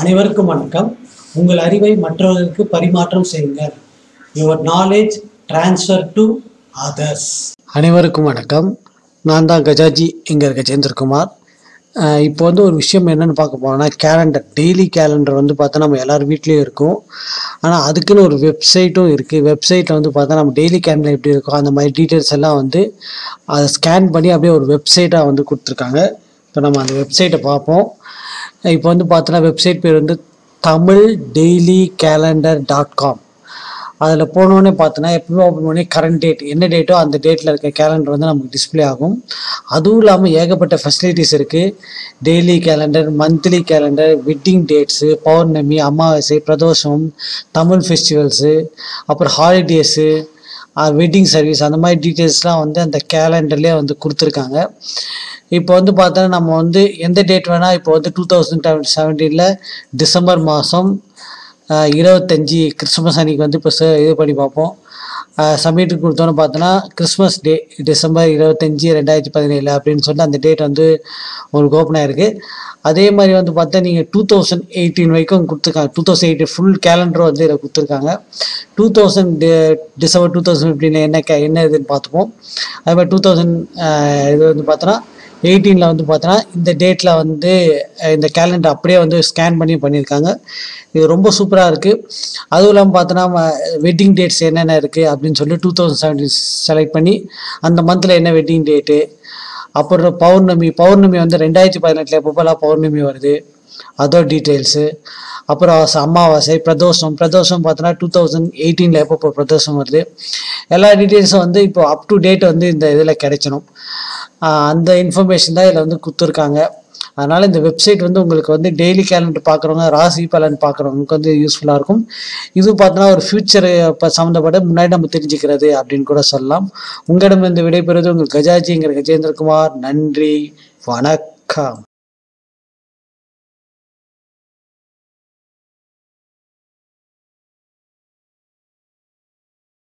அனைவருக்கும் வணக்கம். உங்கள் அறிவை மற்றவர்களுக்கு பரிமாற்றம் செய்யுங்கள். Your knowledge transfer to others அனைவருக்கும் வணக்கம். நான் தான் கஜாஜி இங்கே இருக்க சேந்திரகுமார் இப்போ வந்து ஒரு விஷயம் என்னன்னு பார்க்க போனோம்னா கேலண்டர் டெய்லி கேலண்டர் வந்து பார்த்தா நம்ம எல்லார் வீட்லேயும் இருக்கும். ஆனால் அதுக்குன்னு ஒரு வெப்சைட்டும் இருக்குது வெப்சைட்டில் வந்து பார்த்தா நம்ம டெய்லி கேலண்டர் எப்படி இருக்கும் அந்த மாதிரி டீட்டெயில்ஸ் எல்லாம் வந்து அதை ஸ்கேன் பண்ணி அப்படியே ஒரு வெப்சைட்டாக வந்து கொடுத்துருக்காங்க. இப்போ நம்ம அந்த வெப்சைட்டை பார்ப்போம். இப்போ வந்து பார்த்தோன்னா வெப்சைட் பேர் வந்து Tamil daily calendar dot com அதில் போனோடனே பார்த்தோன்னா எப்பவுமே ஓப்பன் பண்ணி கரண்ட் டேட் என்ன டேட்டோ அந்த டேட்டில் இருக்க கேலண்டர் வந்து நமக்கு டிஸ்ப்ளே ஆகும். அதுவும் இல்லாமல் ஏகப்பட்ட ஃபெசிலிட்டிஸ் இருக்குது daily calendar monthly calendar wedding dates பௌர்ணமி அமாவாசை பிரதோஷம் தமிழ் ஃபெஸ்டிவல்ஸு அப்புறம் ஹாலிடேஸு வெட்டிங் சர்வீஸ் அந்த மாதிரி டீட்டெயில்ஸ்லாம் வந்து அந்த கேலண்டர்லேயே வந்து கொடுத்துருக்காங்க. இப்போ வந்து பார்த்தோன்னா நம்ம வந்து எந்த டேட் வேணால் இப்போ வந்து டூ தௌசண்ட் செவன்டீனில் டிசம்பர் மாதம் இருபத்தஞ்சி கிறிஸ்மஸ் அன்னைக்கு வந்து இப்போ இது பண்ணி பார்ப்போம். சப்மிட் கொடுத்தோன்னு பார்த்தோன்னா கிறிஸ்மஸ் டே டிசம்பர் இருபத்தஞ்சி ரெண்டாயிரத்தி பதினேழு அப்படின்னு சொல்லிட்டு அந்த டேட் வந்து உங்களுக்கு ஓப்பன் ஆயிருக்கு. அதே மாதிரி வந்து பார்த்தா நீங்கள் டூ தௌசண்ட் எயிட்டீன் வரைக்கும் கொடுத்துருக்காங்க two thousand eighteen full calendar வந்து இதில் கொடுத்துருக்காங்க. Two thousand December two thousand ஃபிஃப்டீனில் என்ன கே என்ன இதுன்னு பார்த்துப்போம். அதே மாதிரி டூ தௌசண்ட் இது வந்து பார்த்தோன்னா எயிட்டீனில் வந்து பார்த்தோன்னா இந்த டேட்டில் வந்து இந்த கேலண்டர் அப்படியே வந்து ஸ்கேன் பண்ணி பண்ணியிருக்காங்க. இது ரொம்ப சூப்பராக இருக்குது அதுவும் இல்லாமல் பார்த்தோன்னா வெட்டிங் டேட்ஸ் என்னென்ன இருக்குது அப்படின்னு சொல்லி டூ தௌசண்ட் செவன்டீன் செலக்ட் பண்ணி அந்த மந்தில் என்ன வெட்டிங் டேட்டு அப்புறம் பௌர்ணமி பௌர்ணமி வந்து ரெண்டாயிரத்தி பதினெட்டில் எப்பப்போலாம் பௌர்ணமி வருது? அதோ டீட்டெயில்ஸு அப்புறம் அமாவாசை பிரதோஷம் பிரதோஷம் பார்த்தோன்னா டூ தௌசண்ட் எயிட்டீனில் எப்போ பிரதோஷம் வருது? எல்லா டீட்டெயில்ஸும் வந்து இப்போ அப் டு டேட் வந்து இந்த இதில் கிடைச்சிடும் அந்த இன்ஃபர்மேஷன் தான் இதில் வந்து கொடுத்துருக்காங்க. அதனால் இந்த வெப்சைட் வந்து உங்களுக்கு வந்து டெய்லி கேலண்டர் பார்க்குறவங்க ராசி பலன் பார்க்குறவங்களுக்கு வந்து யூஸ்ஃபுல்லாக இருக்கும். இது பார்த்தோன்னா ஒரு ஃபியூச்சர் இப்போ சம்மந்தப்பட்ட முன்னாடி நம்ம தெரிஞ்சுக்கிறது அப்படின்னு கூட சொல்லலாம். உங்களிடம் இந்த விடைபெறுவது உங்கள் கஜாஜிங்கிற கஜேந்திரகுமார். நன்றி. வணக்கம்.